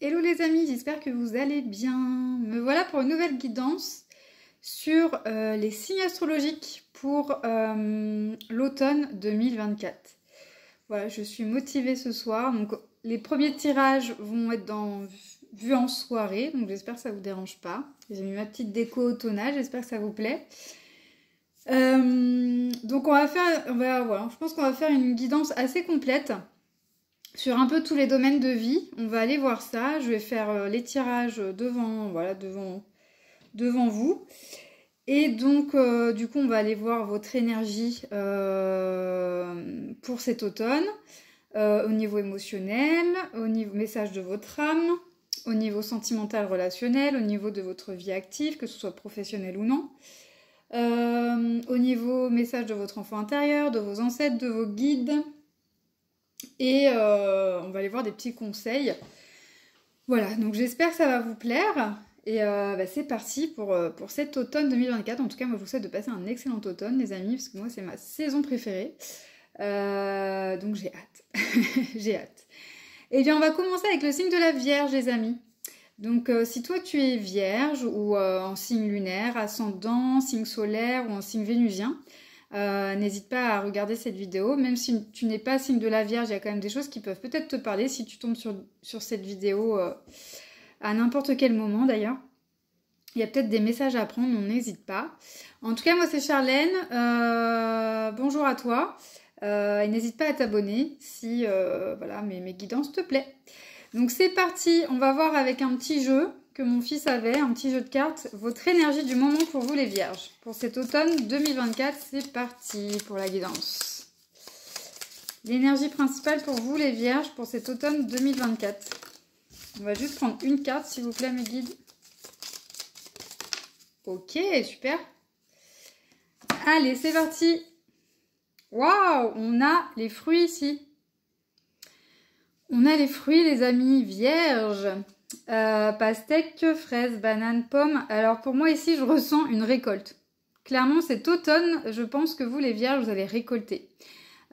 Hello les amis, j'espère que vous allez bien. Me voilà pour une nouvelle guidance sur euh, les signes astrologiques pour euh, l'automne 2024. Voilà, je suis motivée ce soir. Donc les premiers tirages vont être dans vue en soirée, donc j'espère que ça vous dérange pas. J'ai mis ma petite déco automnale, j'espère que ça vous plaît. Euh, donc on va faire, voilà, je pense qu'on va faire une guidance assez complète sur un peu tous les domaines de vie. On va aller voir ça. Je vais faire euh, les tirages devant, voilà, devant, devant vous. Et donc, euh, du coup, on va aller voir votre énergie euh, pour cet automne, au niveau émotionnel, au niveau message de votre âme, au niveau sentimental relationnel, au niveau de votre vie active, que ce soit professionnel ou non. au niveau message de votre enfant intérieur, de vos ancêtres, de vos guides, et euh, on va aller voir des petits conseils. Voilà, donc j'espère que ça va vous plaire. Et euh, bah, c'est parti pour, euh, cet automne 2024. En tout cas, moi je vous souhaite de passer un excellent automne, les amis, parce que moi c'est ma saison préférée. donc j'ai hâte. j'ai hâte. Et eh bien, on va commencer avec le signe de la Vierge, les amis. Donc, si toi tu es Vierge ou en signe lunaire, ascendant, signe solaire ou en signe vénusien, euh, n'hésite pas à regarder cette vidéo. Même si tu n'es pas signe de la Vierge, il y a quand même des choses qui peuvent peut-être te parler si tu tombes sur, cette vidéo euh, à n'importe quel moment d'ailleurs. Il y a peut-être des messages à prendre, on n'hésite pas. En tout cas, moi c'est Charlène. Euh, bonjour à toi. et n'hésite pas à t'abonner si voilà, mes, mes guidances te plaît. Donc c'est parti, on va voir avec un petit jeu que mon fils avait, un petit jeu de cartes. Votre énergie du moment pour vous les vierges. Pour cet automne 2024, c'est parti pour la guidance. L'énergie principale pour vous les vierges pour cet automne 2024. On va juste prendre une carte s'il vous plaît mes guides. Ok, super. Allez, c'est parti. Waouh, on a les fruits ici. On a les fruits les amis vierges. Euh, pastèque, fraises, bananes, pommes. Alors pour moi ici, je ressens une récolte. Clairement, cet automne, je pense que vous, les vierges, vous allez récolter.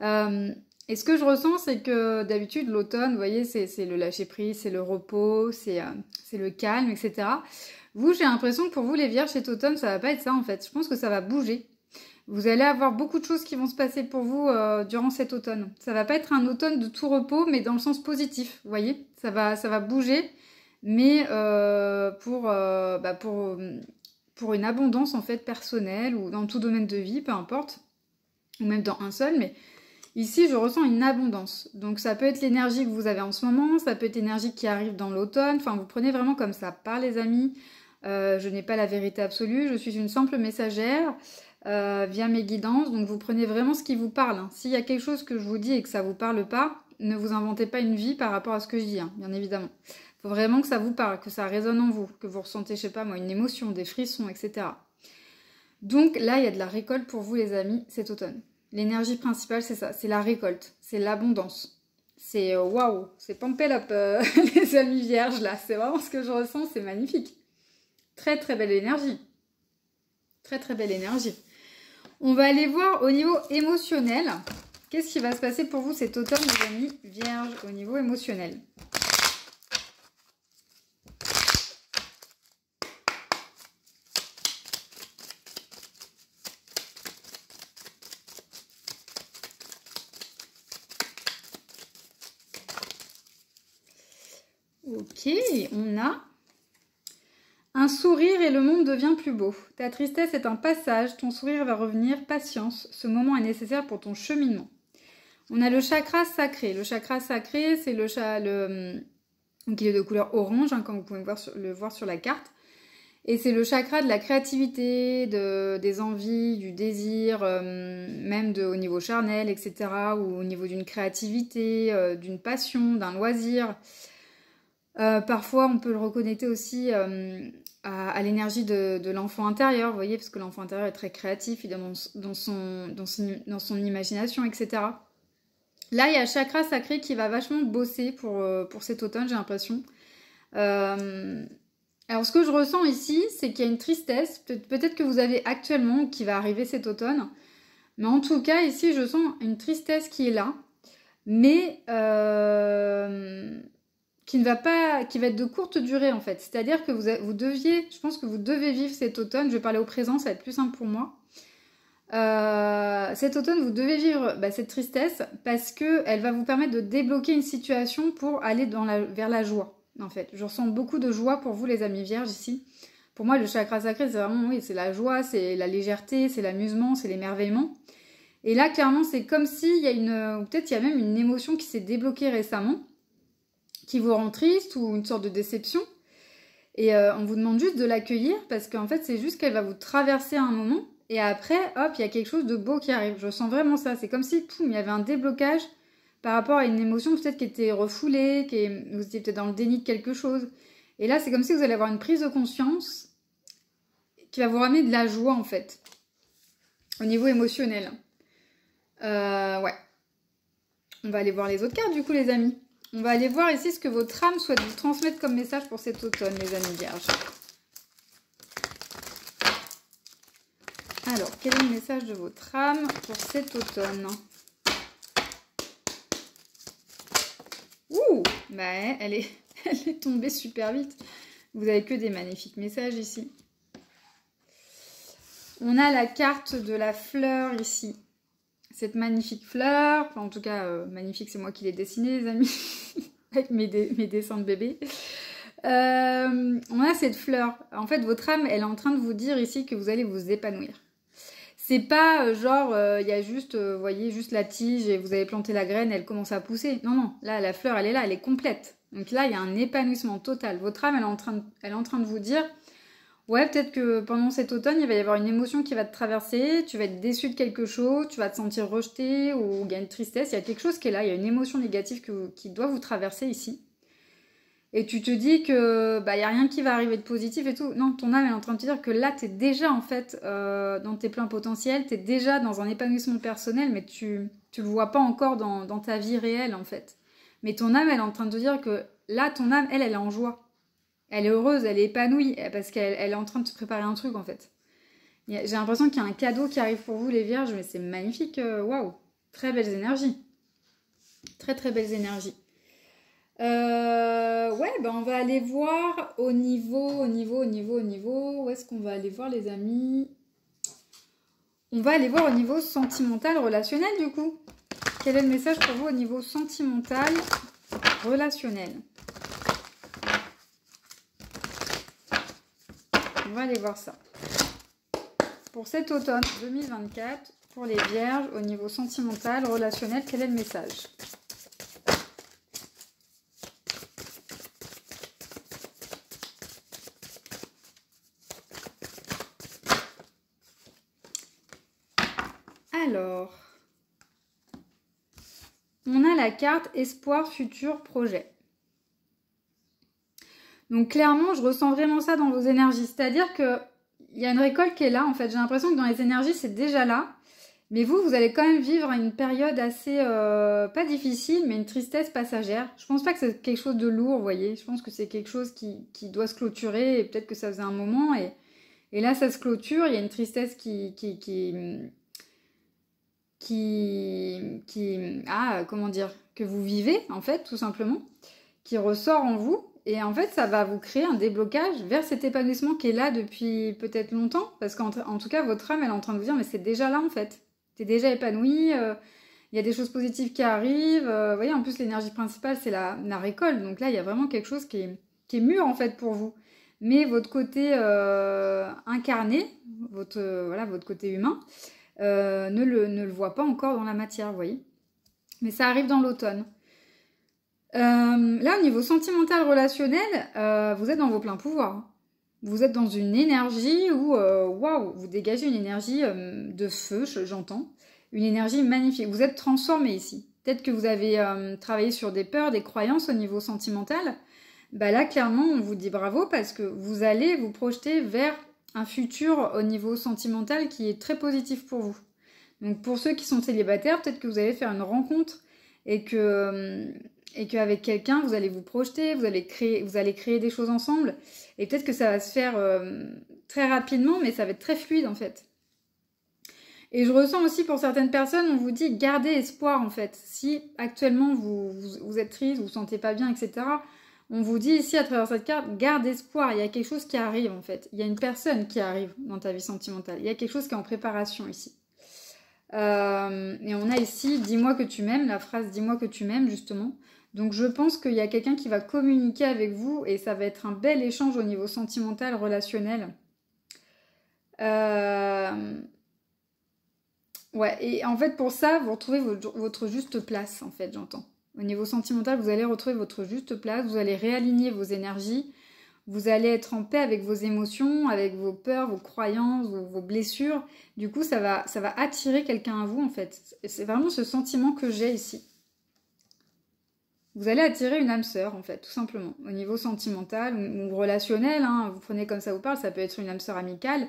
Euh, et ce que je ressens, c'est que d'habitude, l'automne, vous voyez, c'est le lâcher-prise, c'est le repos, c'est euh, le calme, etc. Vous, j'ai l'impression que pour vous, les vierges, cet automne, ça va pas être ça en fait. Je pense que ça va bouger. Vous allez avoir beaucoup de choses qui vont se passer pour vous durant cet automne. Ça va pas être un automne de tout repos, mais dans le sens positif, vous voyez ça va, ça va bouger mais euh, pour, euh, bah pour une abondance en fait personnelle ou dans tout domaine de vie, peu importe, ou même dans un seul, mais ici je ressens une abondance. Donc ça peut être l'énergie que vous avez en ce moment, ça peut être l'énergie qui arrive dans l'automne, enfin vous prenez vraiment comme ça, par les amis. Euh, je n'ai pas la vérité absolue, je suis une simple messagère via mes guidances, donc vous prenez vraiment ce qui vous parle. Hein. S'il y a quelque chose que je vous dis et que ça ne vous parle pas, ne vous inventez pas une vie par rapport à ce que je dis, hein, bien évidemment faut vraiment que ça vous parle, que ça résonne en vous, que vous ressentez, je sais pas moi, une émotion, des frissons, etc. Donc là, il y a de la récolte pour vous, les amis, cet automne. L'énergie principale, c'est ça, c'est la récolte, c'est l'abondance. C'est euh, waouh, c'est pump up, euh, les amis vierges, là. C'est vraiment ce que je ressens, c'est magnifique. Très très belle énergie. Très très belle énergie. On va aller voir au niveau émotionnel. Qu'est-ce qui va se passer pour vous cet automne, les amis vierges, au niveau émotionnel On a un sourire et le monde devient plus beau. Ta tristesse est un passage, ton sourire va revenir, patience, ce moment est nécessaire pour ton cheminement. On a le chakra sacré. Le chakra sacré, c'est le, donc il est de couleur orange, hein, comme vous pouvez le voir sur la carte. Et c'est le chakra de la créativité, de, des envies, du désir, euh, même au niveau charnel, etc. Ou au niveau d'une créativité, euh, d'une passion, d'un loisir. Euh, parfois, on peut le reconnecter aussi euh, à, l'énergie de, l'enfant intérieur, vous voyez, parce que l'enfant intérieur est très créatif, il est dans, son, imagination, etc. Là, il y a chakra sacré qui va vachement bosser pour, euh, pour cet automne, j'ai l'impression. alors, ce que je ressens ici, c'est qu'il y a une tristesse, peut-être que vous avez actuellement, qui va arriver cet automne. Mais en tout cas, ici, je sens une tristesse qui est là. Mais qui ne va pas, qui va être de courte durée en fait. C'est-à-dire que vous, deviez, je pense que vous devez vivre cet automne. Je vais parler au présent, ça va être plus simple pour moi. Euh, cet automne, vous devez vivre bah, cette tristesse parce que elle va vous permettre de débloquer une situation pour aller vers la joie. En fait, je ressens beaucoup de joie pour vous, les amis vierges ici. Pour moi, le chakra sacré, c'est vraiment oui, c'est la joie, c'est la légèreté, c'est l'amusement, c'est l'émerveillement. Et là, clairement, c'est comme s'il y a une, ou peut-être il y a même une émotion qui s'est débloquée récemment qui vous rend triste ou une sorte de déception. Et euh, on vous demande juste de l'accueillir parce qu'en fait, c'est juste qu'elle va vous traverser un moment. Et après, hop, il y a quelque chose de beau qui arrive. Je sens vraiment ça. C'est comme si, il y avait un déblocage par rapport à une émotion peut-être qui était refoulée, qui vous étiez peut-être dans le déni de quelque chose. Et là, c'est comme si vous allez avoir une prise de conscience qui va vous ramener de la joie, en fait, au niveau émotionnel. Euh, ouais. On va aller voir les autres cartes, du coup, les amis. On va aller voir ici ce que votre âme souhaite vous transmettre comme message pour cet automne, les amis vierges. Alors, quel est le message de votre âme pour cet automne? Ouh bah, elle est, elle est tombée super vite. Vous avez que des magnifiques messages ici. On a la carte de la fleur ici cette magnifique fleur. en tout cas, euh, magnifique, c'est moi qui l'ai dessinée, les amis, avec mes, dessins de bébé. Euh, on a cette fleur. En fait, votre âme, elle est en train de vous dire ici que vous allez vous épanouir. C'est pas euh, genre, il y a juste, vous voyez, juste la tige et vous avez planté la graine, elle commence à pousser. Non, non, là, la fleur, elle est là, elle est complète. Donc là, il y a un épanouissement total. Votre âme, elle est en train elle est en train de vous dire, Ouais, peut-être que pendant cet automne, il va y avoir une émotion qui va te traverser, tu vas être déçu de quelque chose, tu vas te sentir rejeté ou il y une tristesse, il y a quelque chose qui est là, il y a une émotion négative qui doit vous traverser ici. Et tu te dis que bah il y a rien qui va arriver de positif et tout. Non, ton âme est en train de te dire que là tu es déjà en fait euh, dans tes plans potentiels, tu es déjà dans un épanouissement personnel mais tu tu le vois pas encore dans, dans ta vie réelle en fait. Mais ton âme elle est en train de te dire que là ton âme elle elle est en joie elle est heureuse, elle est épanouie, parce qu'elle est en train de se préparer un truc en fait. J'ai l'impression qu'il y a un cadeau qui arrive pour vous les vierges, mais c'est magnifique, euh, waouh, très belles énergies. Très très belles énergies. Euh, ouais, ben on va aller voir au niveau, au niveau, au niveau, au niveau. Où est-ce qu'on va aller voir les amis? On va aller voir au niveau sentimental, relationnel du coup. Quel est le message pour vous au niveau sentimental, relationnel? On va aller voir ça. Pour cet automne 2024, pour les vierges, au niveau sentimental, relationnel, quel est le message? Alors, on a la carte Espoir, Futur, Projet. Donc clairement, je ressens vraiment ça dans vos énergies. C'est-à-dire que il y a une récolte qui est là, en fait. J'ai l'impression que dans les énergies, c'est déjà là. Mais vous, vous allez quand même vivre une période assez, euh, pas difficile, mais une tristesse passagère. Je pense pas que c'est quelque chose de lourd, vous voyez. Je pense que c'est quelque chose qui, doit se clôturer et peut-être que ça faisait un moment. Et, là, ça se clôture. Il y a une tristesse qui, qui, qui, ah, comment dire, que vous vivez, en fait, tout simplement, qui ressort en vous. Et en fait, ça va vous créer un déblocage vers cet épanouissement qui est là depuis peut-être longtemps. Parce qu'en tout cas, votre âme, est en train de vous dire, mais c'est déjà là en fait. Tu es déjà épanoui, euh, il y a des choses positives qui arrivent. Euh, vous voyez, en plus, l'énergie principale, c'est la, récolte. Donc là, il y a vraiment quelque chose qui est, mûr en fait pour vous. Mais votre côté euh, incarné, votre côté humain, ne, le, ne le voit pas encore dans la matière, vous voyez. Mais ça arrive dans l'automne. Euh, là, au niveau sentimental relationnel, euh, vous êtes dans vos pleins pouvoirs. Vous êtes dans une énergie où, euh, waouh, vous dégagez une énergie de feu, j'entends. Une énergie magnifique. Vous êtes transformé ici. Peut-être que vous avez travaillé sur des peurs, des croyances au niveau sentimental. Bah là, clairement, on vous dit bravo parce que vous allez vous projeter vers un futur au niveau sentimental qui est très positif pour vous. Donc pour ceux qui sont célibataires, peut-être que vous allez faire une rencontre et que et qu'avec quelqu'un, vous allez vous projeter, vous allez, créer, vous allez créer des choses ensemble. Et peut-être que ça va se faire euh, très rapidement, mais ça va être très fluide en fait. Et je ressens aussi pour certaines personnes, on vous dit gardez espoir en fait. Si actuellement vous, vous, êtes triste, vous vous sentez pas bien, etc., On vous dit ici à travers cette carte, garde espoir, il y a quelque chose qui arrive en fait. Il y a une personne qui arrive dans ta vie sentimentale. Il y a quelque chose qui est en préparation ici. Euh, et on a ici, dis-moi que tu m'aimes, la phrase dis-moi que tu m'aimes justement. Donc je pense qu'il y a quelqu'un qui va communiquer avec vous et ça va être un bel échange au niveau sentimental, relationnel. Euh, ouais, et en fait pour ça, vous retrouvez votre juste place, en fait, j'entends. Au niveau sentimental, vous allez retrouver votre juste place, vous allez réaligner vos énergies, vous allez être en paix avec vos émotions, avec vos peurs, vos croyances, vos, blessures. Du coup, ça va, ça va attirer quelqu'un à vous, en fait. C'est vraiment ce sentiment que j'ai ici. Vous allez attirer une âme sœur, en fait, tout simplement. Au niveau sentimental ou, relationnel, hein, vous prenez comme ça vous parle, ça peut être une âme sœur amicale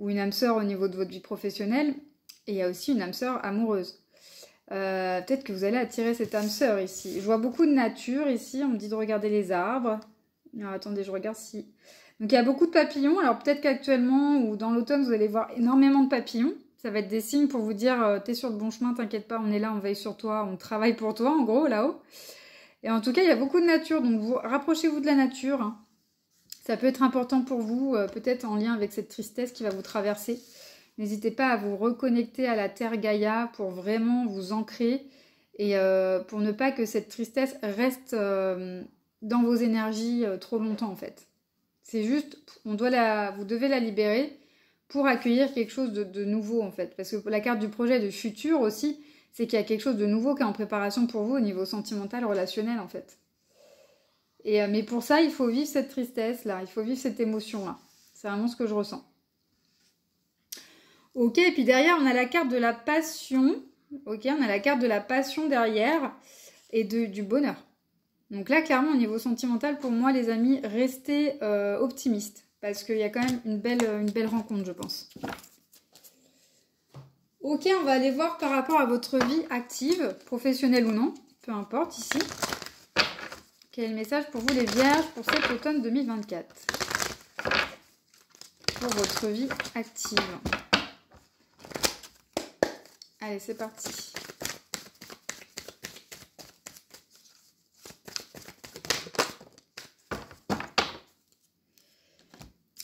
ou une âme sœur au niveau de votre vie professionnelle. Et il y a aussi une âme sœur amoureuse. Euh, peut-être que vous allez attirer cette âme sœur ici. Je vois beaucoup de nature ici. On me dit de regarder les arbres. Alors, attendez, je regarde si. Donc il y a beaucoup de papillons. Alors peut-être qu'actuellement ou dans l'automne, vous allez voir énormément de papillons. Ça va être des signes pour vous dire euh, t'es sur le bon chemin, t'inquiète pas, on est là, on veille sur toi, on travaille pour toi, en gros, là-haut. Et en tout cas, il y a beaucoup de nature, donc vous rapprochez-vous de la nature. Ça peut être important pour vous, euh, peut-être en lien avec cette tristesse qui va vous traverser. N'hésitez pas à vous reconnecter à la terre Gaïa pour vraiment vous ancrer et euh, pour ne pas que cette tristesse reste euh, dans vos énergies trop longtemps en fait. C'est juste, on doit la, vous devez la libérer pour accueillir quelque chose de, nouveau en fait. Parce que la carte du projet de futur aussi, c'est qu'il y a quelque chose de nouveau qui est en préparation pour vous au niveau sentimental, relationnel en fait. Et, mais pour ça, il faut vivre cette tristesse là, il faut vivre cette émotion là. C'est vraiment ce que je ressens. Ok, et puis derrière, on a la carte de la passion. Ok, on a la carte de la passion derrière et de, du bonheur. Donc là, clairement, au niveau sentimental, pour moi, les amis, restez euh, optimistes. Parce qu'il y a quand même une belle rencontre, je pense. Ok, on va aller voir par rapport à votre vie active, professionnelle ou non, peu importe ici. Quel message pour vous les vierges pour cet automne 2024 Pour votre vie active. Allez, c'est parti.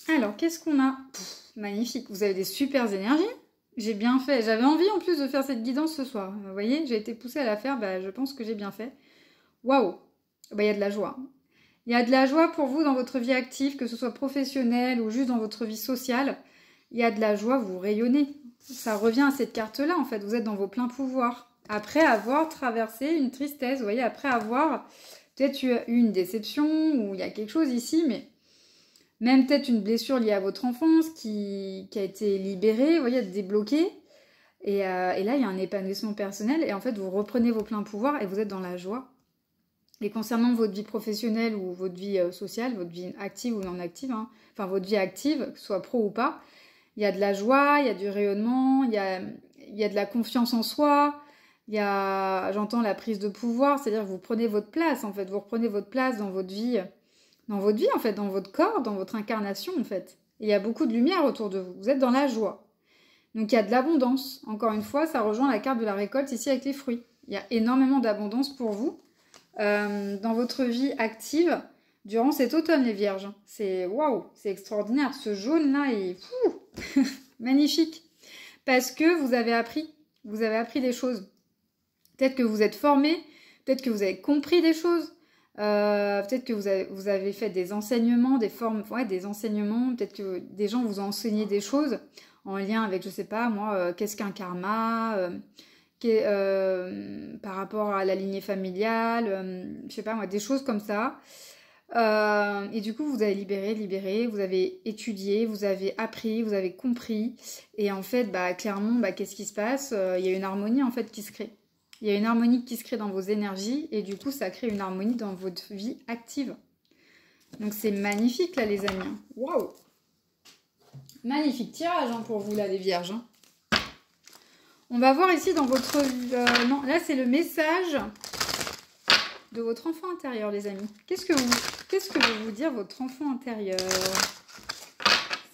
Alors, qu'est-ce qu'on a? Magnifique, vous avez des super énergies. J'ai bien fait. J'avais envie en plus de faire cette guidance ce soir. Vous voyez, j'ai été poussée à la faire. Bah, je pense que j'ai bien fait. Waouh bah, Il y a de la joie. Il y a de la joie pour vous dans votre vie active, que ce soit professionnelle ou juste dans votre vie sociale. Il y a de la joie, vous rayonnez ça revient à cette carte-là, en fait. Vous êtes dans vos pleins pouvoirs. Après avoir traversé une tristesse, vous voyez, après avoir peut-être eu une déception ou il y a quelque chose ici, mais même peut-être une blessure liée à votre enfance qui, a été libérée, vous voyez, débloquée. Et, euh, et là, il y a un épanouissement personnel et en fait, vous reprenez vos pleins pouvoirs et vous êtes dans la joie. Et concernant votre vie professionnelle ou votre vie euh, sociale, votre vie active ou non active, hein, enfin votre vie active, que ce soit pro ou pas, il y a de la joie, il y a du rayonnement, il y a, y a de la confiance en soi, il y a, j'entends la prise de pouvoir, c'est-à-dire que vous prenez votre place, en fait, vous reprenez votre place dans votre vie, dans votre vie, en fait, dans votre corps, dans votre incarnation, en fait. il y a beaucoup de lumière autour de vous, vous êtes dans la joie. Donc il y a de l'abondance. Encore une fois, ça rejoint la carte de la récolte ici avec les fruits. Il y a énormément d'abondance pour vous euh, dans votre vie active durant cet automne, les vierges. C'est waouh, c'est extraordinaire. Ce jaune-là est magnifique. Parce que vous avez appris, vous avez appris des choses. Peut-être que vous êtes formé, peut-être que vous avez compris des choses, euh, peut-être que vous avez, fait des enseignements, des formes, ouais, des enseignements, peut-être que des gens vous ont enseigné des choses en lien avec, je sais pas, moi, euh, qu'est-ce qu'un karma, euh, par rapport à la lignée familiale, je sais pas moi, des choses comme ça. Et du coup, vous avez libéré, libéré, vous avez étudié, vous avez appris, vous avez compris. Et en fait, bah, clairement, bah, qu'est-ce qui se passe? Il y a une harmonie en fait qui se crée. Il y a une harmonie qui se crée dans vos énergies et du coup, ça crée une harmonie dans votre vie active. Donc c'est magnifique là, les amis. Waouh Magnifique tirage hein, pour vous là, les vierges. Hein. On va voir ici dans votre... Euh, non, là c'est le message de votre enfant intérieur, les amis. Qu'est-ce que qu'est-ce que veut vous dire votre enfant intérieur?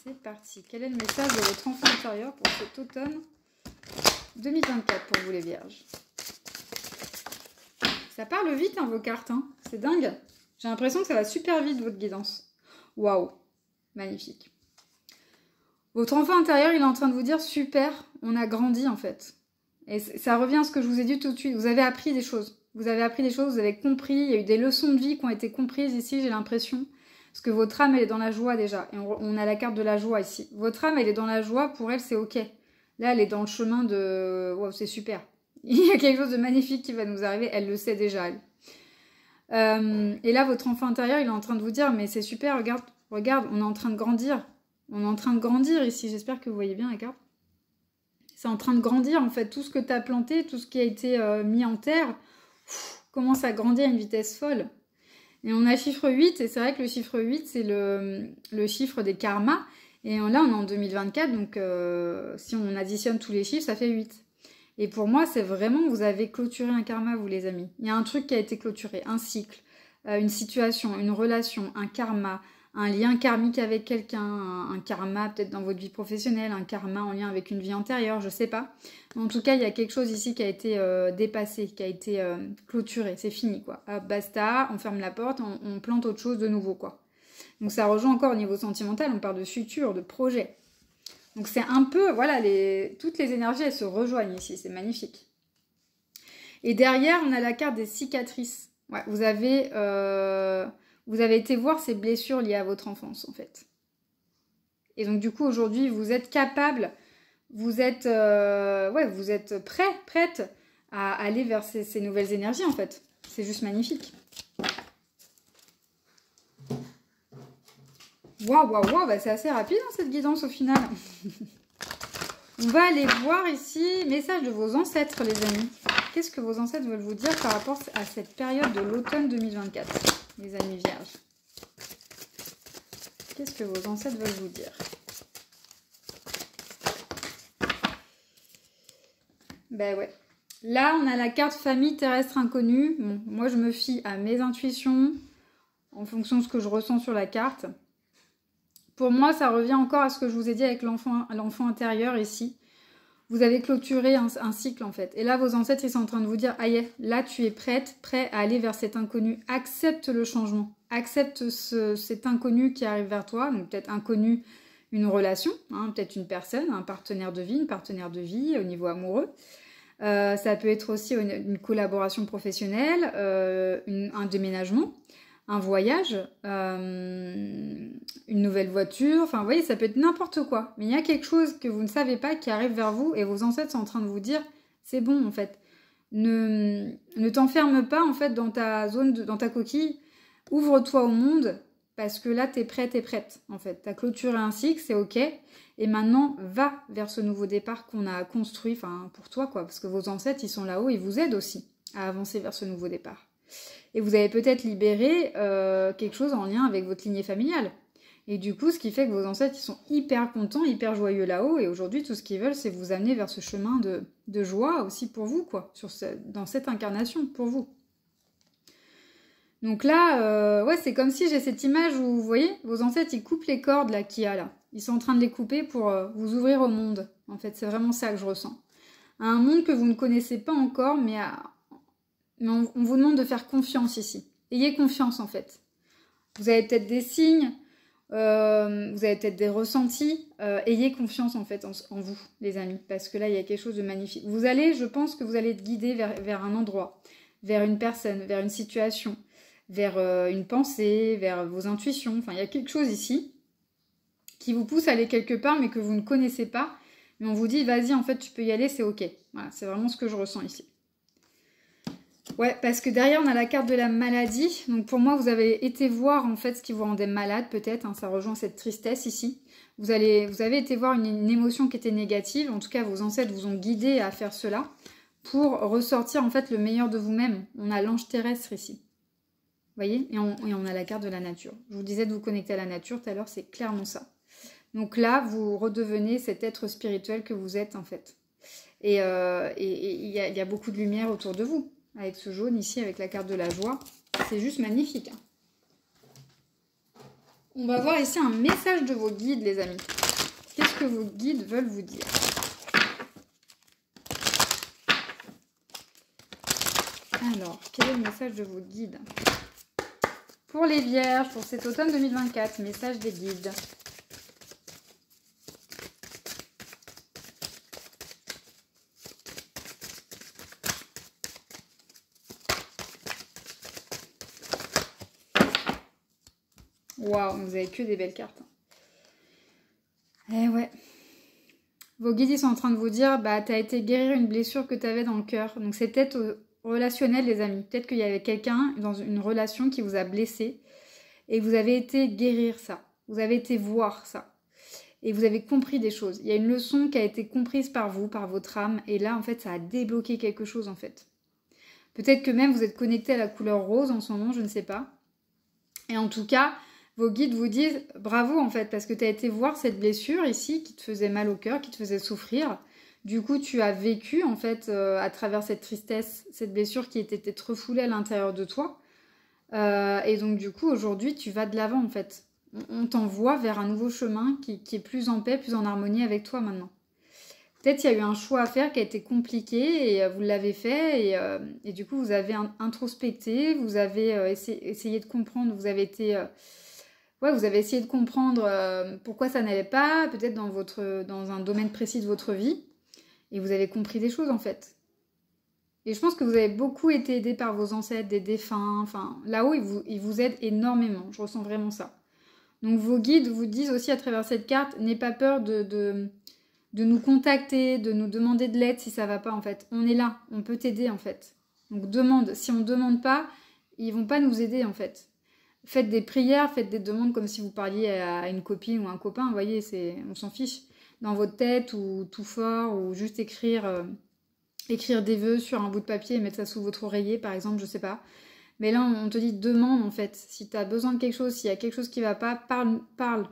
C'est parti. Quel est le message de votre enfant intérieur pour cet automne 2024 pour vous les vierges? Ça parle vite, hein, vos cartes. Hein. C'est dingue. J'ai l'impression que ça va super vite, votre guidance. Waouh, magnifique. Votre enfant intérieur, il est en train de vous dire super, on a grandi en fait. Et ça revient à ce que je vous ai dit tout de suite. Vous avez appris des choses. Vous avez appris des choses, vous avez compris. Il y a eu des leçons de vie qui ont été comprises ici, j'ai l'impression. Parce que votre âme, elle est dans la joie déjà. Et on, a la carte de la joie ici. Votre âme, elle est dans la joie. Pour elle, c'est OK. Là, elle est dans le chemin de... Wow, c'est super. Il y a quelque chose de magnifique qui va nous arriver. Elle le sait déjà. Euh, et là, votre enfant intérieur, il est en train de vous dire, mais c'est super, regarde, regarde, on est en train de grandir. On est en train de grandir ici, j'espère que vous voyez bien la carte. C'est en train de grandir en fait, tout ce que tu as planté, tout ce qui a été euh, mis en terre, commence à grandir à une vitesse folle. Et on a chiffre 8, et c'est vrai que le chiffre 8, c'est le, chiffre des karmas. Et là, on est en 2024, donc euh, si on additionne tous les chiffres, ça fait 8. Et pour moi, c'est vraiment, vous avez clôturé un karma, vous les amis. Il y a un truc qui a été clôturé, un cycle, euh, une situation, une relation, un karma, un lien karmique avec quelqu'un, un, karma peut-être dans votre vie professionnelle, un karma en lien avec une vie antérieure, je sais pas. En tout cas, il y a quelque chose ici qui a été euh, dépassé, qui a été euh, clôturé, c'est fini quoi. basta, on ferme la porte, on, plante autre chose de nouveau quoi. Donc ça rejoint encore au niveau sentimental, on parle de futur, de projet. Donc c'est un peu, voilà, toutes les énergies elles se rejoignent ici, c'est magnifique. Et derrière, on a la carte des cicatrices. Vous avez euh, vous avez été voir ces blessures liées à votre enfance, en fait. Et donc, du coup, aujourd'hui, vous êtes capable, vous êtes, euh, vous êtes prêt, prête à aller vers ces, nouvelles énergies, en fait. C'est juste magnifique. Waouh, waouh, waouh, bah, c'est assez rapide hein, cette guidance au final. On va aller voir ici, message de vos ancêtres, les amis. Qu'est-ce que vos ancêtres veulent vous dire par rapport à cette période de l'automne 2024 les amis vierges? Qu'est-ce que vos ancêtres veulent vous dire? Ben ouais. Là, on a la carte famille terrestre inconnue. moi, je me fie à mes intuitions en fonction de ce que je ressens sur la carte. Pour moi, ça revient encore à ce que je vous ai dit avec l'enfant intérieur ici vous avez clôturé un, cycle en fait. Et là, vos ancêtres, ils sont en train de vous dire, aïe, là, tu es prête, prêt à aller vers cet inconnu. Accepte le changement. Accepte cet inconnu qui arrive vers toi. Donc peut-être inconnu, une relation, hein, peut-être une personne, un partenaire de vie, une partenaire de vie au niveau amoureux. Euh, ça peut être aussi une, collaboration professionnelle, euh, un déménagement un voyage, euh, une nouvelle voiture, enfin vous voyez, ça peut être n'importe quoi. Mais il y a quelque chose que vous ne savez pas qui arrive vers vous et vos ancêtres sont en train de vous dire c'est bon en fait. Ne, t'enferme pas en fait dans ta zone, dans ta coquille. Ouvre-toi au monde parce que là, tu es prête, et prête en fait. Tu as clôturé un cycle, c'est ok. Et maintenant, va vers ce nouveau départ qu'on a construit, enfin pour toi quoi, parce que vos ancêtres, ils sont là-haut, ils vous aident aussi à avancer vers ce nouveau départ. Et vous avez peut-être libéré euh, quelque chose en lien avec votre lignée familiale. Et du coup, ce qui fait que vos ancêtres, ils sont hyper contents, hyper joyeux là-haut. Et aujourd'hui, tout ce qu'ils veulent, c'est vous amener vers ce chemin de, joie aussi pour vous, quoi, dans cette incarnation, pour vous. Donc là, euh, ouais, c'est comme si j'ai cette image où, vous voyez, vos ancêtres, ils coupent les cordes là qu'il y a là. Ils sont en train de les couper pour euh, vous ouvrir au monde. En fait, c'est vraiment ça que je ressens. un monde que vous ne connaissez pas encore, mais à, mais on, vous demande de faire confiance ici. Ayez confiance en fait. Vous avez peut-être des signes, euh, vous avez peut-être des ressentis. Euh, ayez confiance en fait en, vous, les amis, parce que là il y a quelque chose de magnifique. Vous allez, je pense que vous allez être guidé vers, un endroit, vers une personne, vers une situation, vers euh, une pensée, vers vos intuitions. Enfin, il y a quelque chose ici qui vous pousse à aller quelque part, mais que vous ne connaissez pas. Mais on vous dit, vas-y, en fait, tu peux y aller, c'est ok. Voilà, c'est vraiment ce que je ressens ici. Ouais, parce que derrière, on a la carte de la maladie. Donc pour moi, vous avez été voir en fait ce qui vous rendait malade, peut-être. Hein, ça rejoint cette tristesse ici. Vous, avez été voir une, émotion qui était négative. En tout cas, vos ancêtres vous ont guidé à faire cela pour ressortir en fait le meilleur de vous-même. On a l'ange terrestre ici. Vous voyez? Et on, a la carte de la nature. Je vous disais de vous connecter à la nature tout à l'heure, c'est clairement ça. Donc là, vous redevenez cet être spirituel que vous êtes en fait. Et euh, il y, a beaucoup de lumière autour de vous avec ce jaune ici, avec la carte de la joie. C'est juste magnifique. Hein. On va voir ici un message de vos guides, les amis. Qu'est-ce que vos guides veulent vous dire? Alors, quel est le message de vos guides? Pour les vierges, pour cet automne 2024, message des guides. Waouh, vous que des belles cartes. Eh ouais. Vos guides, sont en train de vous dire, bah, t'as été guérir une blessure que t'avais dans le cœur. Donc c'est peut-être relationnel, les amis. Peut-être qu'il y avait quelqu'un dans une relation qui vous a blessé et vous avez été guérir ça. Vous avez été voir ça. Et vous avez compris des choses. Il y a une leçon qui a été comprise par vous, par votre âme. Et là, en fait, ça a débloqué quelque chose, en fait. Peut-être que même vous êtes connecté à la couleur rose en ce moment, je ne sais pas. Et en tout cas, vos guides vous disent bravo en fait, parce que tu as été voir cette blessure ici qui te faisait mal au cœur, qui te faisait souffrir. Du coup, tu as vécu en fait euh, à travers cette tristesse, cette blessure qui était refoulée à l'intérieur de toi. Euh, et donc du coup, aujourd'hui, tu vas de l'avant en fait. On, t'envoie vers un nouveau chemin qui, est plus en paix, plus en harmonie avec toi maintenant. Peut-être qu'il y a eu un choix à faire qui a été compliqué et euh, vous l'avez fait et, du coup vous avez introspecté, vous avez essayé, de comprendre, vous avez été vous avez essayé de comprendre pourquoi ça n'allait pas, peut-être dans, votre, dans un domaine précis de votre vie. Et vous avez compris des choses en fait. Et je pense que vous avez beaucoup été aidé par vos ancêtres, des défunts. Enfin, là-haut, ils vous, ils vous aident énormément. Je ressens vraiment ça. Donc vos guides vous disent aussi à travers cette carte, n'aie pas peur de, de, nous contacter, de nous demander de l'aide si ça va pas en fait. On est là, on peut t'aider en fait. Donc demande. Si on ne demande pas, ils vont pas nous aider en fait. Faites des prières, faites des demandes comme si vous parliez à une copine ou un copain. Vous voyez, on s'en fiche dans votre tête ou tout fort ou juste écrire, euh, écrire des vœux sur un bout de papier et mettre ça sous votre oreiller par exemple, je sais pas. Mais là, on te dit demande en fait. Si tu as besoin de quelque chose, s'il y a quelque chose qui va pas, parle, parle,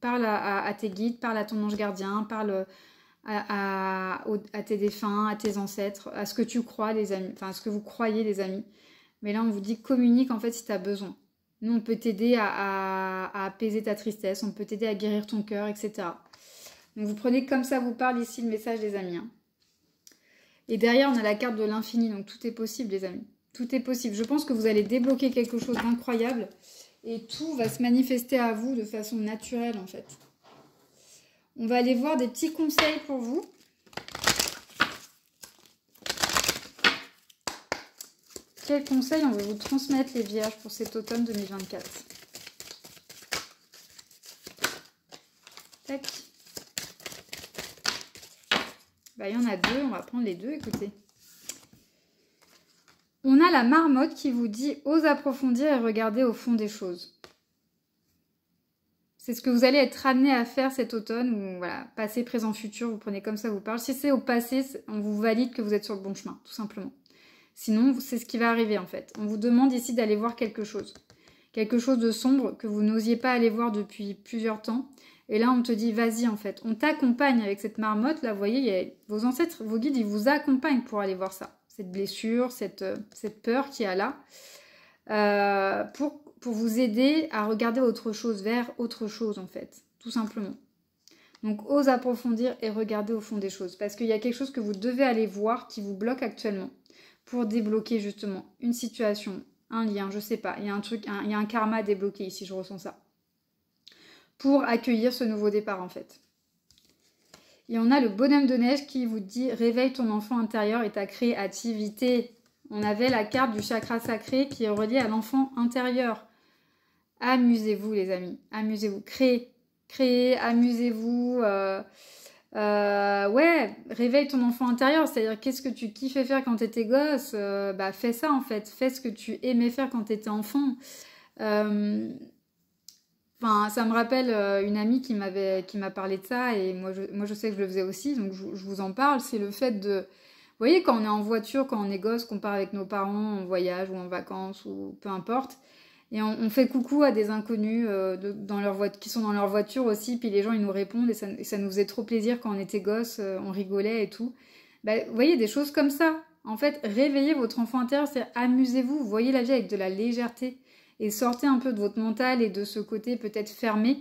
parle à, tes guides, parle à ton ange gardien, parle à, à, tes défunts, à tes ancêtres, à ce que tu crois, les amis, enfin à ce que vous croyez, les amis. Mais là, on vous dit communique en fait si tu as besoin. On peut t'aider à, apaiser ta tristesse, on peut t'aider à guérir ton cœur, etc. Donc vous prenez comme ça vous parle ici le message des amis. Hein. Et derrière, on a la carte de l'infini, donc tout est possible, les amis. Tout est possible. Je pense que vous allez débloquer quelque chose d'incroyable et tout va se manifester à vous de façon naturelle, en fait. On va aller voir des petits conseils pour vous. Quels conseils on va vous transmettre, les vierges, pour cet automne 2024 Tac. Bah, il y en a deux, on va prendre les deux, écoutez. On a la marmotte qui vous dit ose approfondir et regarder au fond des choses. C'est ce que vous allez être amené à faire cet automne, ou voilà, passé, présent, futur, vous prenez comme ça vous parle. Si c'est au passé, on vous valide que vous êtes sur le bon chemin, tout simplement. Sinon, c'est ce qui va arriver en fait. On vous demande ici d'aller voir quelque chose. Quelque chose de sombre que vous n'osiez pas aller voir depuis plusieurs temps. Et là, on te dit, vas-y, en fait, on t'accompagne avec cette marmotte. Là, vous voyez, vos ancêtres, vos guides, ils vous accompagnent pour aller voir ça. Cette blessure, cette, euh, peur qu'il y a là. Euh, pour, pour vous aider à regarder autre chose, vers autre chose, en fait. Tout simplement. Donc, ose approfondir et regarder au fond des choses. Parce qu'il y a quelque chose que vous devez aller voir qui vous bloque actuellement. Pour débloquer, justement, une situation, un lien, je sais pas. Il y a un truc, un karma à débloquer ici, je ressens ça pour accueillir ce nouveau départ en fait. Et on a le bonhomme de neige qui vous dit réveille ton enfant intérieur et ta créativité. On avait la carte du chakra sacré qui est reliée à l'enfant intérieur. Amusez-vous les amis, amusez-vous, créez, créez, amusez-vous. Euh, euh, ouais, réveille ton enfant intérieur, c'est-à-dire qu'est-ce que tu kiffais faire quand t'étais gosse, euh, bah fais ça en fait, fais ce que tu aimais faire quand t'étais enfant. Enfin, ça me rappelle euh, une amie qui m'avait qui m'a parlé de ça et moi je, moi je sais que je le faisais aussi, donc je, vous en parle. C'est le fait de, vous voyez, quand on est en voiture, quand on est gosse, qu'on part avec nos parents en voyage ou en vacances ou peu importe, et on, fait coucou à des inconnus euh, qui sont dans leur voiture aussi, puis les gens ils nous répondent et ça, nous faisait trop plaisir quand on était gosse, euh, on rigolait et tout. Bah, vous voyez des choses comme ça. En fait, réveillez votre enfant intérieur, c'est amusez-vous, vous voyez la vie avec de la légèreté et sortez un peu de votre mental et de ce côté peut-être fermé.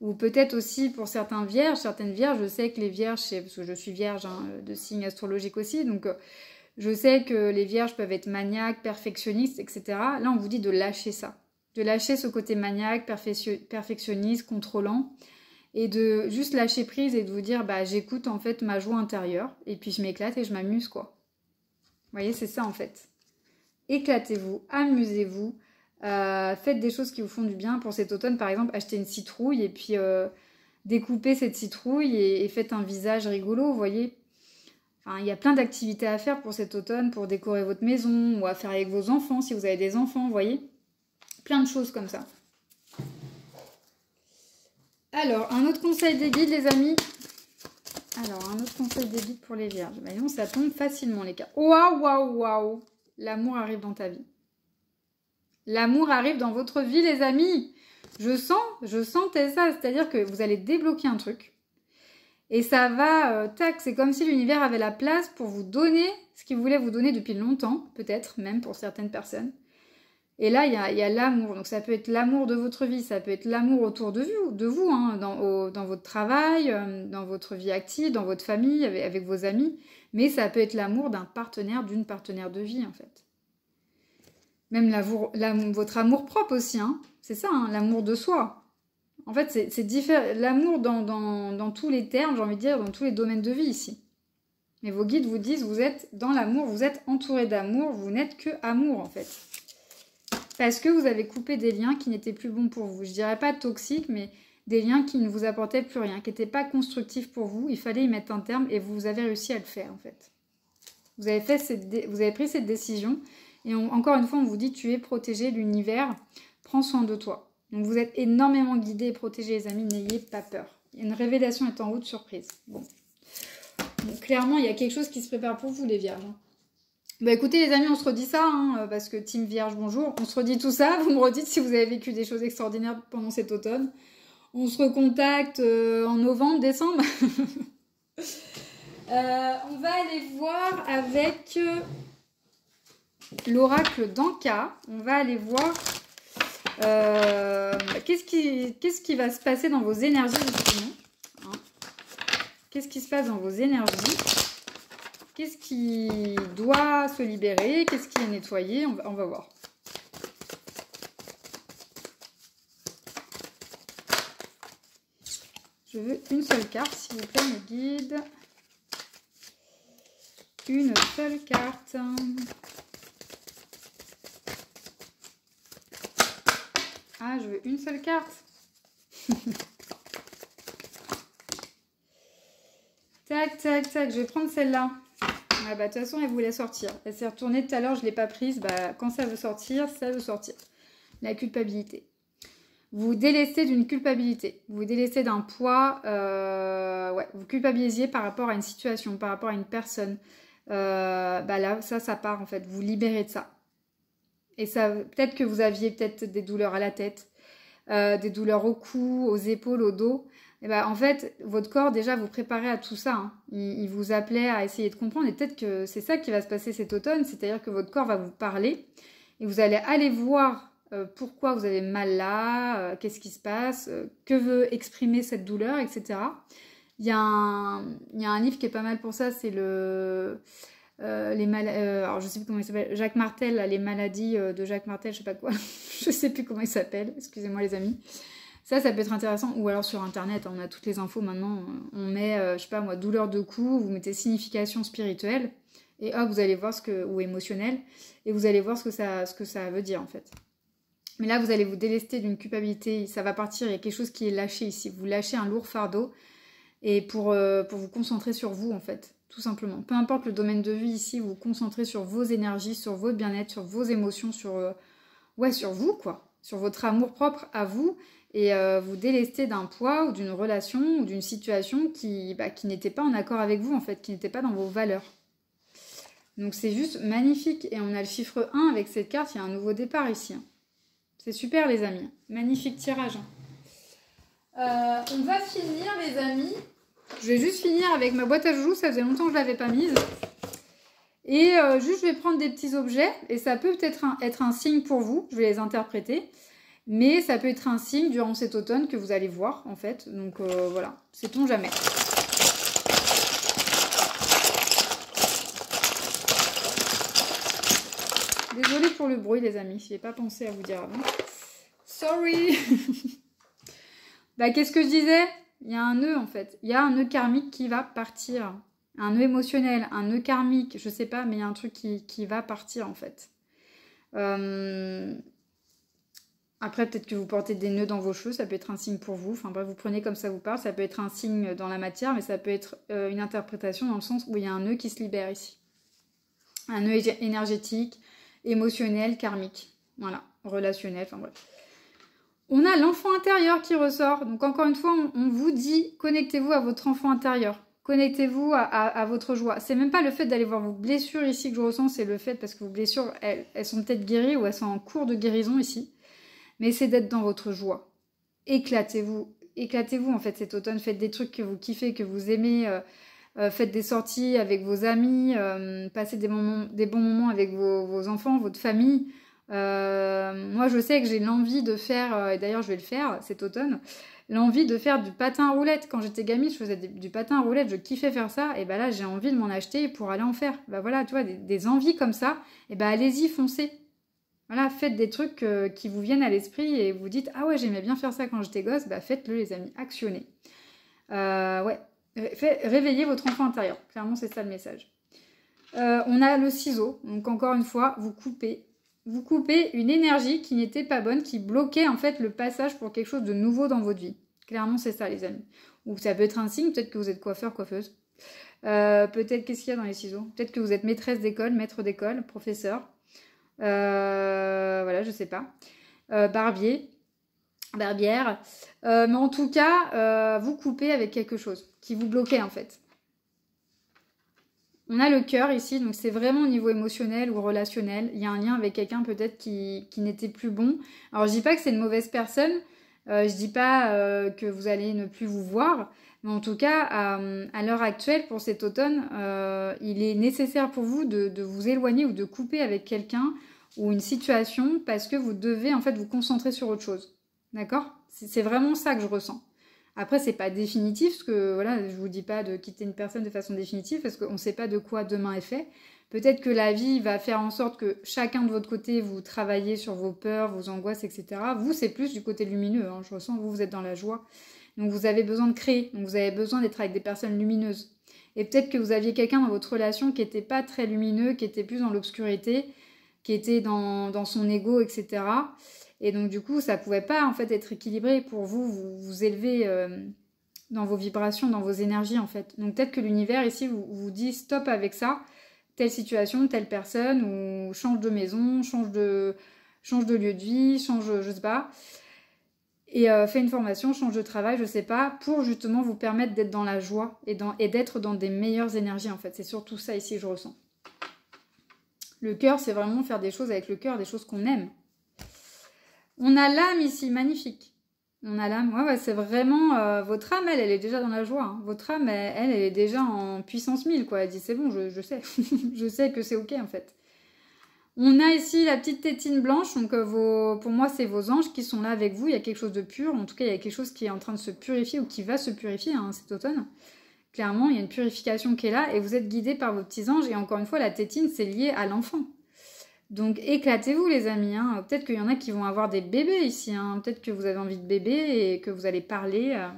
Ou peut-être aussi pour certains vierges, certaines vierges, je sais que les vierges, parce que je suis vierge hein, de signes astrologiques aussi, donc euh, je sais que les vierges peuvent être maniaques, perfectionnistes, etc. Là, on vous dit de lâcher ça. De lâcher ce côté maniaque, perfectionniste, contrôlant. Et de juste lâcher prise et de vous dire, bah j'écoute en fait ma joie intérieure. Et puis je m'éclate et je m'amuse, quoi. Vous voyez, c'est ça en fait. Éclatez-vous, amusez-vous. Euh, faites des choses qui vous font du bien. Pour cet automne, par exemple, achetez une citrouille et puis euh, découpez cette citrouille et, faites un visage rigolo, vous voyez. Il y a plein d'activités à faire pour cet automne, pour décorer votre maison ou à faire avec vos enfants si vous avez des enfants, vous voyez. Plein de choses comme ça. Alors, un autre conseil des guides, les amis. Alors, un autre conseil des guides pour les vierges. Voyons, ça tombe facilement, les cas. Waouh, waouh, waouh L'amour arrive dans ta vie. L'amour arrive dans votre vie, les amis. Je sens, je sentais ça. C'est-à-dire que vous allez débloquer un truc. Et ça va, euh, tac, c'est comme si l'univers avait la place pour vous donner ce qu'il voulait vous donner depuis longtemps, peut-être même pour certaines personnes. Et là, il y a, l'amour. Donc ça peut être l'amour de votre vie, ça peut être l'amour autour de vous, de vous hein, dans, votre travail, euh, dans votre vie active, dans votre famille, avec, avec vos amis. Mais ça peut être l'amour d'un partenaire, d'une partenaire de vie, en fait. Même votre amour propre aussi, hein. c'est ça, hein, l'amour de soi. En fait, c'est différent. L'amour dans, tous les termes, j'ai envie de dire, dans tous les domaines de vie ici. Mais vos guides vous disent, vous êtes dans l'amour, vous êtes entouré d'amour, vous n'êtes que amour en fait. Parce que vous avez coupé des liens qui n'étaient plus bons pour vous. Je dirais pas toxiques, mais des liens qui ne vous apportaient plus rien, qui n'étaient pas constructifs pour vous. Il fallait y mettre un terme et vous avez réussi à le faire en fait. Vous avez, pris cette décision et encore une fois, on vous dit tu es protégé, l'univers prend soin de toi. Donc vous êtes énormément guidé et protégé, les amis, n'ayez pas peur. Une révélation est en route, surprise. Bon. clairement, il y a quelque chose qui se prépare pour vous, les vierges. Hein. Bah écoutez les amis, on se redit ça, hein, parce que Team Vierge, bonjour. On se redit tout ça, vous me redites si vous avez vécu des choses extraordinaires pendant cet automne. On se recontacte euh, en novembre, décembre. Euh, on va aller voir avec euh, l'oracle d'Anka. On va aller voir euh, qu'est-ce qui, va se passer dans vos énergies justement. Hein. qu'est-ce qui se passe dans vos énergies Qu'est-ce qui doit se libérer Qu'est-ce qui est nettoyé on va, on va voir. Je veux une seule carte, s'il vous plaît, me guide. Une seule carte. Ah, je veux une seule carte. tac, tac, tac. Je vais prendre celle-là. Ah bah, de toute façon, elle voulait sortir. Elle s'est retournée tout à l'heure, je ne l'ai pas prise. Bah, quand ça veut sortir, ça veut sortir. La culpabilité. Vous délaissez d'une culpabilité. Vous délaissez d'un poids. Euh, ouais, vous culpabilisiez par rapport à une situation, par rapport à une personne. Euh, bah là, ça, ça part en fait. Vous libérez de ça. Et ça, peut-être que vous aviez peut-être des douleurs à la tête, euh, des douleurs au cou, aux épaules, au dos. Et ben, en fait, votre corps déjà vous préparait à tout ça. Hein. Il, vous appelait à essayer de comprendre. Et peut-être que c'est ça qui va se passer cet automne, c'est-à-dire que votre corps va vous parler et vous allez aller voir euh, pourquoi vous avez mal là, euh, qu'est-ce qui se passe, que veut exprimer cette douleur, etc. Il y a un livre qui est pas mal pour ça, c'est le euh, les mal euh, alors je sais plus comment il s'appelle, Jacques Martel, les maladies euh, de Jacques Martel, je sais pas quoi, je sais plus comment il s'appelle, excusez-moi les amis. Ça, ça peut être intéressant, ou alors sur internet, on a toutes les infos maintenant, on met, je sais pas moi, douleur de cou, vous mettez signification spirituelle, et hop, vous allez voir ce que, ou émotionnel, et vous allez voir ce que ça, ce que ça veut dire en fait. Mais là, vous allez vous délester d'une culpabilité, ça va partir, il y a quelque chose qui est lâché ici, vous lâchez un lourd fardeau, et pour, pour vous concentrer sur vous en fait tout simplement. Peu importe le domaine de vie ici, vous concentrez sur vos énergies, sur votre bien-être, sur vos émotions, sur euh, sur vous quoi, sur votre amour propre à vous et euh, vous délestez d'un poids ou d'une relation ou d'une situation qui, bah, qui n'était pas en accord avec vous en fait, qui n'était pas dans vos valeurs. Donc c'est juste magnifique et on a le chiffre 1 avec cette carte, il y a un nouveau départ ici. Hein. C'est super les amis, magnifique tirage. Hein. Euh, on va finir les amis je vais juste finir avec ma boîte à joujoux, ça faisait longtemps que je ne l'avais pas mise. Et euh, juste, je vais prendre des petits objets, et ça peut peut-être être un signe pour vous, je vais les interpréter. Mais ça peut être un signe durant cet automne que vous allez voir, en fait. Donc euh, voilà, sait-on jamais. Désolée pour le bruit, les amis, je n'ai pas pensé à vous dire avant. Sorry. bah, qu'est-ce que je disais? Il y a un nœud en fait. Il y a un nœud karmique qui va partir. Un nœud émotionnel, un nœud karmique, je sais pas, mais il y a un truc qui, va partir en fait. Euh, après, peut-être que vous portez des nœuds dans vos cheveux, ça peut être un signe pour vous. Enfin bref, vous prenez comme ça vous parle. Ça peut être un signe dans la matière, mais ça peut être euh, une interprétation dans le sens où il y a un nœud qui se libère ici. Un nœud énergétique, émotionnel, karmique. Voilà, relationnel, enfin bref. On a l'enfant intérieur qui ressort. Donc encore une fois, on, vous dit connectez-vous à votre enfant intérieur. Connectez-vous à, votre joie. C'est même pas le fait d'aller voir vos blessures ici que je ressens, c'est le fait parce que vos blessures, elles, sont peut-être guéries ou elles sont en cours de guérison ici. Mais c'est d'être dans votre joie. Éclatez-vous. Éclatez-vous en fait cet automne. Faites des trucs que vous kiffez, que vous aimez. Euh, euh, faites des sorties avec vos amis. Euh, passez des bons moments avec vos enfants, votre famille. Euh, moi, je sais que j'ai l'envie de faire, euh, et d'ailleurs, je vais le faire cet automne, l'envie de faire du patin à roulette. Quand j'étais gamine, je faisais du patin à roulette, je kiffais faire ça, et ben là, j'ai envie de m'en acheter pour aller en faire. Ben voilà, tu vois, des, envies comme ça, et ben allez-y, foncez. Voilà, faites des trucs euh, qui vous viennent à l'esprit et vous dites Ah ouais, j'aimais bien faire ça quand j'étais gosse, bah faites-le, les amis, actionnez. ouais, réveillez votre enfant intérieur. Clairement, c'est ça le message. on a le ciseau, donc encore une fois, vous coupez vous coupez une énergie qui n'était pas bonne, qui bloquait en fait le passage pour quelque chose de nouveau dans votre vie. Clairement, c'est ça, les amis. Ou ça peut être un signe, peut-être que vous êtes coiffeur, coiffeuse. Euh, peut-être qu'est-ce qu'il y a dans les ciseaux? Peut-être que vous êtes maîtresse d'école, maître d'école, professeur. Euh, voilà, je sais pas. Euh, barbier, barbière. mais en tout cas, vous coupez avec quelque chose qui vous bloquait en fait. On a le cœur ici, donc c'est vraiment au niveau émotionnel ou relationnel. Il y a un lien avec quelqu'un peut-être qui, n'était plus bon. Alors je dis pas que c'est une mauvaise personne, euh, je dis pas euh, que vous allez ne plus vous voir, mais en tout cas, à, l'heure actuelle, pour cet automne, euh, il est nécessaire pour vous de, de, vous éloigner ou de couper avec quelqu'un ou une situation parce que vous devez en fait vous concentrer sur autre chose. D'accord? C'est vraiment ça que je ressens. Après, c'est pas définitif, parce que voilà, je vous dis pas de quitter une personne de façon définitive, parce qu'on ne sait pas de quoi demain est fait. Peut-être que la vie va faire en sorte que chacun de votre côté, vous travaillez sur vos peurs, vos angoisses, etc. Vous, c'est plus du côté lumineux. Hein. Je ressens, vous, vous êtes dans la joie. Donc, vous avez besoin de créer. Donc, vous avez besoin d'être avec des personnes lumineuses. Et peut-être que vous aviez quelqu'un dans votre relation qui n'était pas très lumineux, qui était plus dans l'obscurité, qui était dans, dans son ego, etc. Et donc du coup, ça pouvait pas en fait être équilibré pour vous, vous vous élever euh, dans vos vibrations, dans vos énergies en fait. Donc peut-être que l'univers ici vous, dit stop avec ça, telle situation, telle personne, ou change de maison, change de, change de lieu de vie, change, je sais pas. Et euh, fait une formation, change de travail, je sais pas, pour justement vous permettre d'être dans la joie et, et d'être dans des meilleures énergies en fait. C'est surtout ça ici que je ressens. Le cœur, c'est vraiment faire des choses avec le cœur, des choses qu'on aime. On a l'âme ici, magnifique. On a l'âme, ouais, c'est vraiment euh, votre âme, elle, elle est déjà dans la joie. Hein. Votre âme, elle, elle, est déjà en puissance 1000, quoi. Elle dit c'est bon, je, sais, je sais que c'est ok en fait. On a ici la petite tétine blanche, donc euh, vos, pour moi c'est vos anges qui sont là avec vous. Il y a quelque chose de pur, en tout cas il y a quelque chose qui est en train de se purifier ou qui va se purifier hein, cet automne. Clairement, il y a une purification qui est là et vous êtes guidé par vos petits anges. Et encore une fois, la tétine c'est lié à l'enfant. Donc éclatez-vous les amis. Hein. Peut-être qu'il y en a qui vont avoir des bébés ici. Hein. Peut-être que vous avez envie de bébé et que vous allez parler euh,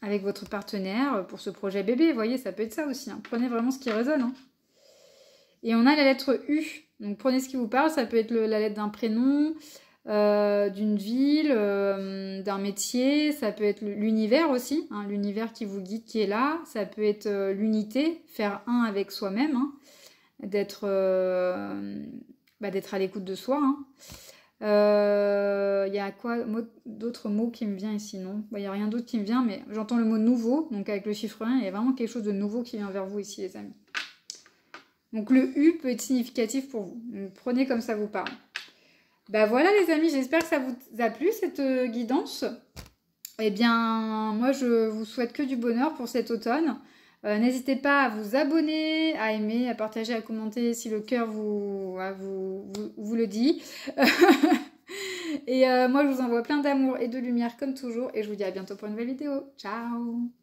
avec votre partenaire pour ce projet bébé. Vous voyez, ça peut être ça aussi. Hein. Prenez vraiment ce qui résonne. Et on a la lettre U. Donc prenez ce qui vous parle. Ça peut être la lettre d'un prénom, euh, d'une ville, euh, d'un métier. Ça peut être l'univers aussi. L'univers qui vous guide, qui est là. Ça peut être l'unité, faire un avec soi-même. D'être bah, d'être à l'écoute de soi. Il hein. euh, y a quoi d'autres mots qui me viennent ici? Non, il bah, n'y a rien d'autre qui me vient, mais j'entends le mot nouveau. Donc avec le chiffre 1, il y a vraiment quelque chose de nouveau qui vient vers vous ici, les amis. Donc le U peut être significatif pour vous. prenez comme ça vous parle. Bah voilà les amis, j'espère que ça vous a plu cette euh, guidance. Eh bien, moi je vous souhaite que du bonheur pour cet automne. Euh, n'hésitez pas à vous abonner, à aimer, à partager, à commenter si le cœur vous, le dit. et euh, moi, je vous envoie plein d'amour et de lumière comme toujours. Et je vous dis à bientôt pour une nouvelle vidéo. Ciao